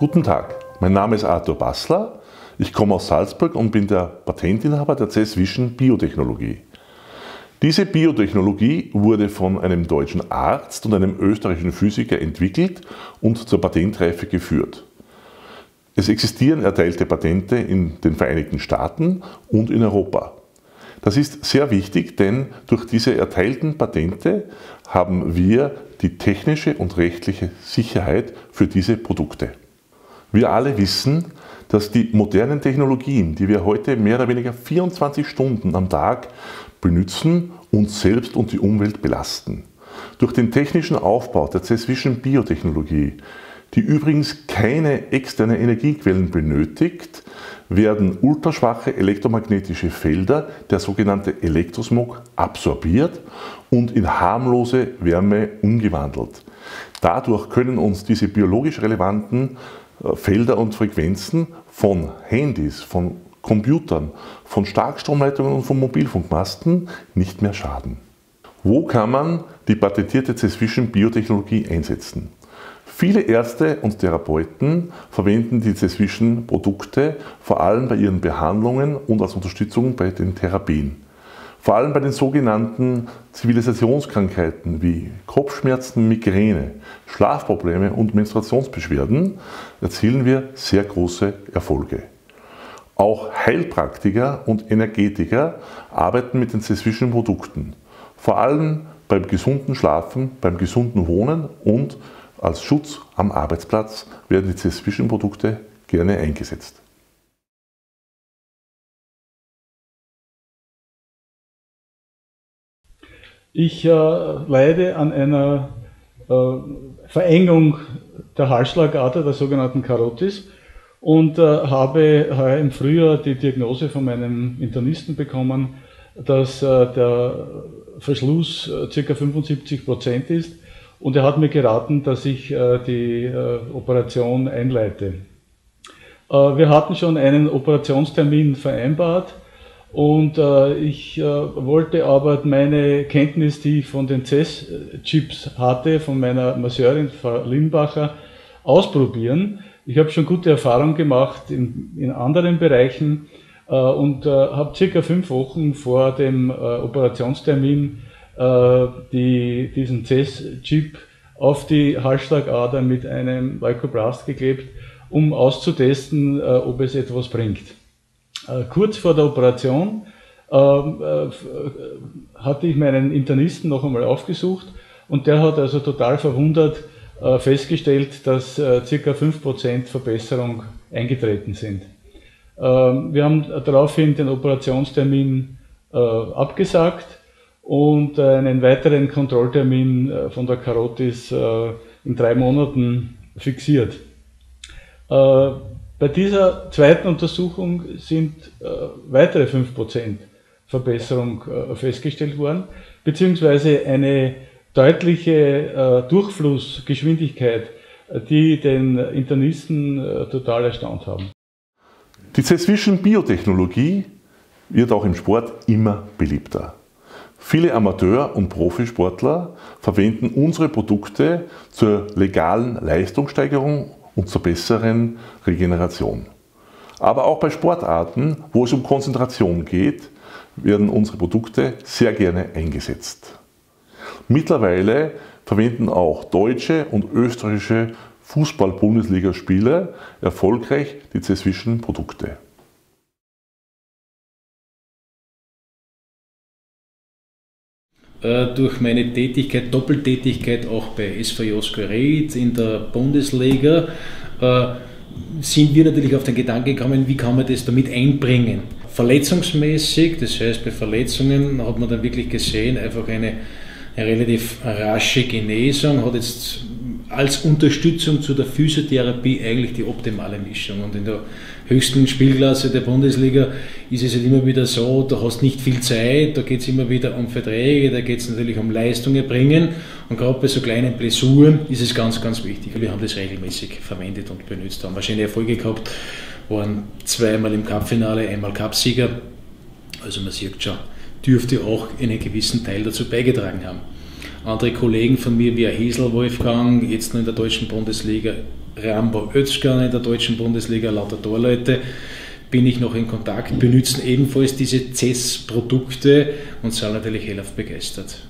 Guten Tag, mein Name ist Arthur Bassler. Ich komme aus Salzburg und bin der Patentinhaber der CES Vision Biotechnologie. Diese Biotechnologie wurde von einem deutschen Arzt und einem österreichischen Physiker entwickelt und zur Patentreife geführt. Es existieren erteilte Patente in den Vereinigten Staaten und in Europa. Das ist sehr wichtig, denn durch diese erteilten Patente haben wir die technische und rechtliche Sicherheit für diese Produkte. Wir alle wissen, dass die modernen Technologien, die wir heute mehr oder weniger 24 Stunden am Tag benutzen, uns selbst und die Umwelt belasten. Durch den technischen Aufbau der Cesvision Biotechnologie, die übrigens keine externe Energiequellen benötigt, werden ultraschwache elektromagnetische Felder, der sogenannte Elektrosmog, absorbiert und in harmlose Wärme umgewandelt. Dadurch können uns diese biologisch relevanten Felder und Frequenzen von Handys, von Computern, von Starkstromleitungen und von Mobilfunkmasten nicht mehr schaden. Wo kann man die patentierte Cesvision Biotechnologie einsetzen? Viele Ärzte und Therapeuten verwenden die Cesvision Produkte vor allem bei ihren Behandlungen und als Unterstützung bei den Therapien. Vor allem bei den sogenannten Zivilisationskrankheiten wie Kopfschmerzen, Migräne, Schlafprobleme und Menstruationsbeschwerden erzielen wir sehr große Erfolge. Auch Heilpraktiker und Energetiker arbeiten mit den Cesvision Produkten, vor allem beim gesunden Schlafen, beim gesunden Wohnen und als Schutz am Arbeitsplatz werden die Cesvision Produkte gerne eingesetzt. Ich äh, leide an einer äh, Verengung der Halsschlagader, der sogenannten Karotis, und äh, habe im Frühjahr die Diagnose von meinem Internisten bekommen, dass äh, der Verschluss äh, ca. 75 Prozent ist. Und er hat mir geraten, dass ich äh, die Operation einleite. wir hatten schon einen Operationstermin vereinbart und äh, ich äh, wollte aber meine Kenntnis, die ich von den CES-Chips hatte, von meiner Masseurin Frau Limbacher, ausprobieren. Ich habe schon gute Erfahrungen gemacht in, in anderen Bereichen äh, und äh, habe circa fünf Wochen vor dem äh, Operationstermin äh, die, diesen CES-Chip auf die Halsschlagader mit einem Leukoplast geklebt, um auszutesten, ob es etwas bringt. Äh, kurz vor der Operation ähm, äh, hatte ich meinen Internisten noch einmal aufgesucht und der hat also total verwundert äh, festgestellt, dass circa 5% Verbesserung eingetreten sind. Ähm, wir haben daraufhin den Operationstermin abgesagt und einen weiteren Kontrolltermin von der Karotis in drei Monaten fixiert. Bei dieser zweiten Untersuchung sind äh, weitere 5% Verbesserung äh, festgestellt worden, beziehungsweise eine deutliche äh, Durchflussgeschwindigkeit, die den Internisten äh, total erstaunt haben. Die Cesvision Biotechnologie wird auch im Sport immer beliebter. Viele Amateur- und Profisportler verwenden unsere Produkte zur legalen Leistungssteigerung und zur besseren Regeneration. Aber auch bei Sportarten, wo es um Konzentration geht, werden unsere Produkte sehr gerne eingesetzt. Mittlerweile verwenden auch deutsche und österreichische Fußball-Bundesligaspieler erfolgreich die Cesvision durch meine Tätigkeit, Doppeltätigkeit auch bei SV Ried in der Bundesliga, äh, sind wir natürlich auf den Gedanken gekommen, wie kann man das damit einbringen. Verletzungsmäßig, das heißt bei Verletzungen hat man dann wirklich gesehen, einfach eine, eine relativ rasche Genesung, hat jetzt als Unterstützung zu der Physiotherapie eigentlich die optimale Mischung. Und in der höchsten Spielklasse der Bundesliga ist es halt immer wieder so, du hast nicht viel Zeit, da geht es immer wieder um Verträge, da geht es natürlich um Leistung erbringen. Und gerade bei so kleinen Blessuren ist es ganz, ganz wichtig. Wir haben das regelmäßig verwendet und benutzt, haben wahrscheinlich Erfolge gehabt, waren zweimal im Cupfinale, einmal Cupsieger. Also man sieht schon, dürfte auch einen gewissen Teil dazu beigetragen haben. Andere Kollegen von mir wie Hesel Wolfgang, jetzt nur in der deutschen Bundesliga, Rambo Özcan in der deutschen Bundesliga, lauter Torleute, bin ich noch in Kontakt, benutzen ebenfalls diese CES-Produkte und sind natürlich hellauf begeistert.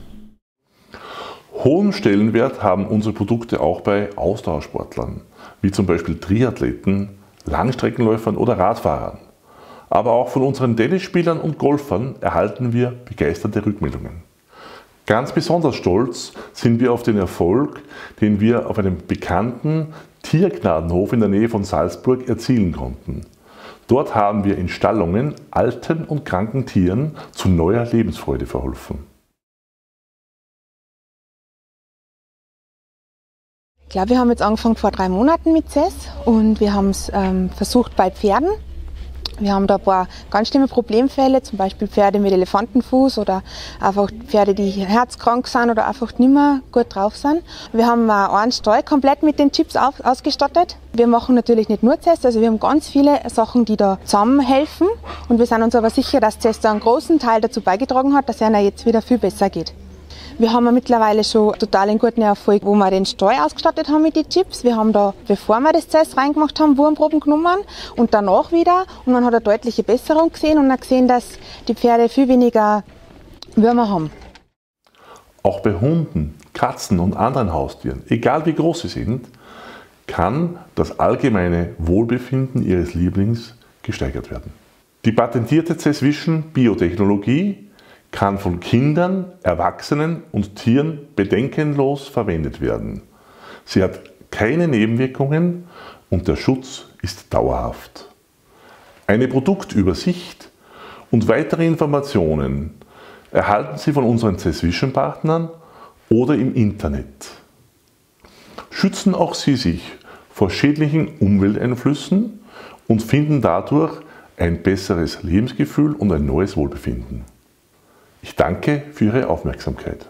Hohen Stellenwert haben unsere Produkte auch bei Ausdauersportlern, wie zum Beispiel Triathleten, Langstreckenläufern oder Radfahrern. Aber auch von unseren Tennisspielern und Golfern erhalten wir begeisterte Rückmeldungen. Ganz besonders stolz sind wir auf den Erfolg, den wir auf einem bekannten Tiergnadenhof in der Nähe von Salzburg erzielen konnten. Dort haben wir in Stallungen alten und kranken Tieren zu neuer Lebensfreude verholfen. Ich glaube, wir haben jetzt angefangen vor drei Monaten mit CES und wir haben es ähm, versucht bei Pferden wir haben da ein paar ganz schlimme Problemfälle, zum Beispiel Pferde mit Elefantenfuß oder einfach Pferde, die herzkrank sind oder einfach nicht mehr gut drauf sind. Wir haben einen Stall komplett mit den Chips auf, ausgestattet. Wir machen natürlich nicht nur Tests, also wir haben ganz viele Sachen, die da zusammenhelfen. Und wir sind uns aber sicher, dass Test einen großen Teil dazu beigetragen hat, dass es einer jetzt wieder viel besser geht. Wir haben mittlerweile schon total einen guten Erfolg, wo wir den Stall ausgestattet haben mit den Chips. Wir haben da, bevor wir das Test reingemacht haben, Wurmproben genommen und danach wieder. Und man hat eine deutliche Besserung gesehen und hat gesehen, dass die Pferde viel weniger Würmer haben. Auch bei Hunden, Katzen und anderen Haustieren, egal wie groß sie sind, kann das allgemeine Wohlbefinden ihres Lieblings gesteigert werden. Die patentierte Cesvision Biotechnologie kann von Kindern, Erwachsenen und Tieren bedenkenlos verwendet werden. Sie hat keine Nebenwirkungen und der Schutz ist dauerhaft. Eine Produktübersicht und weitere Informationen erhalten Sie von unseren CESVision-Partnern oder im Internet. Schützen auch Sie sich vor schädlichen Umwelteinflüssen und finden dadurch ein besseres Lebensgefühl und ein neues Wohlbefinden. Ich danke für Ihre Aufmerksamkeit.